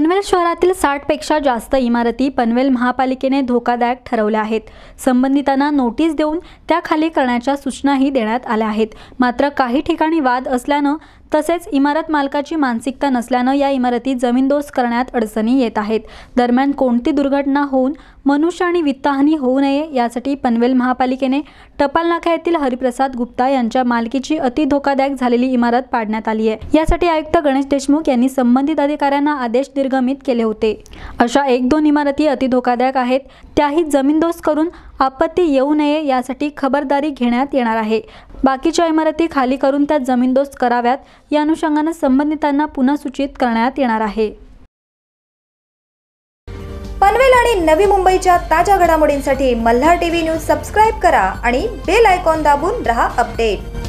पनवेल शहरातील साठपेक्षा जास्त इमारती पनवेल महापालिकेने धोकादायक ठरवल्या आहेत. संबंधितांना नोटीस देऊन त्या खाली करण्याच्या सूचनाही देण्यात आल्या आहेत. मात्र काही ठिकाणी वाद असल्यानं तसेच इमारत मालकाची मानसिकता नसल्यानं या इमारती जमीनदोस्त करण्यात अडचणी येत आहेत. दरम्यान कोणती दुर्घटना होऊन मनुष्य आणि वित्तहानी होऊ नये यासाठी पनवेल महापालिकेने टपाल नाका येथील हरिप्रसाद गुप्ता यांच्या मालकीची अति धोकादायक झालेली इमारत पाडण्यात आली आहे. यासाठी आयुक्त गणेश देशमुख यांनी संबंधित अधिकाऱ्यांना आदेश निर्गमित केले होते. अशा एक दोन इमारती अति धोकादायक आहेत. त्याही जमीनदोस्त करून आपत्ती येऊ नये यासाठी खबरदारी घेण्यात येणार आहे. बाकीच्या इमारती खाली करून त्या जमीनदोस्त कराव्यात. या अनुषंगानं संबंधितांना पुन्हा सूचित करण्यात येणार आहे. पनवेल आणि नवी मुंबईच्या ताज्या घडामोडींसाठी मल्हार टीव्ही न्यूज सबस्क्राईब करा आणि बेल आयकॉन दाबून रहा अपडेट.